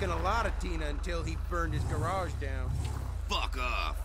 cooking a lot of Tina until he burned his garage down. Fuck off.